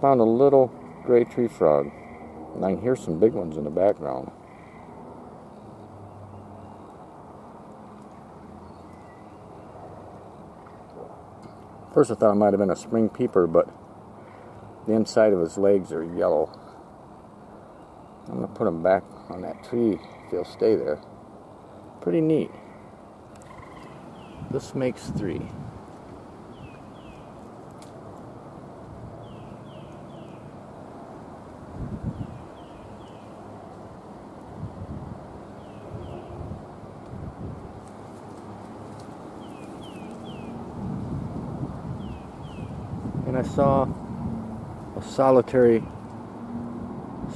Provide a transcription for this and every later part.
Found a little gray tree frog. And I can hear some big ones in the background. First I thought it might have been a spring peeper, but the inside of his legs are yellow. I'm going to put him back on that tree if he'll stay there. Pretty neat. This makes three. I saw a solitary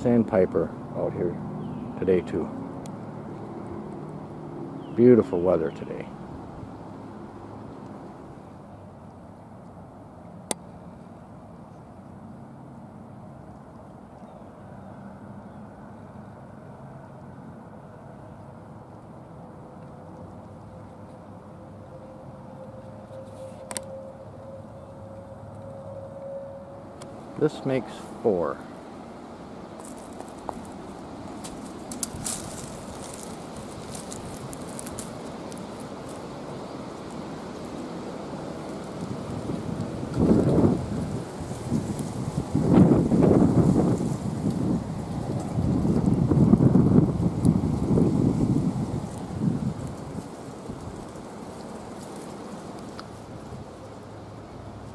sandpiper out here today too. Beautiful weather today. This makes four.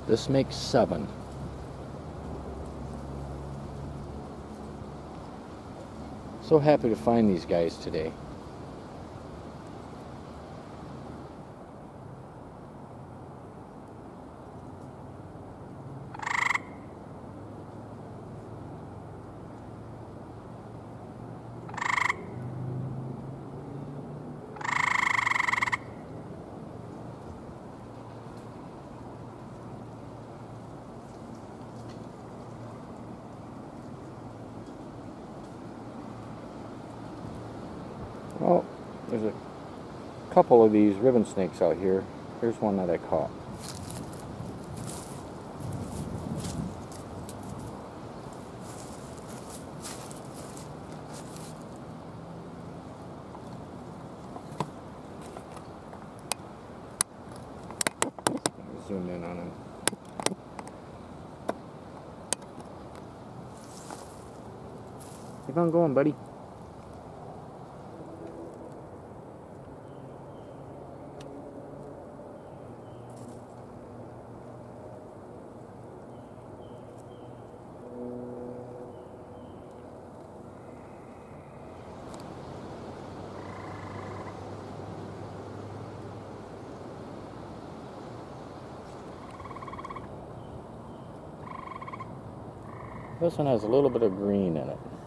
This makes seven. So happy to find these guys today. Well, there's a couple of these ribbon snakes out here. Here's one that I caught. Zoom in on him. Keep on going, buddy. This one has a little bit of green in it.